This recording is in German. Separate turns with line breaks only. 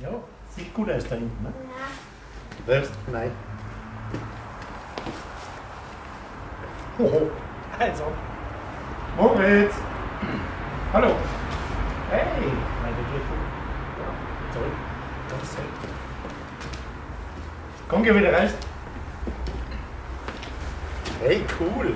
Ja, sieht gut aus da hinten. Ne?
Ja.
Wirst? Nein. Hoho. Also. Moritz! Hallo! Hey! Nein, der geht gut. Ja, zurück. Ganz zurück. Komm, geh wieder raus. Hey, cool!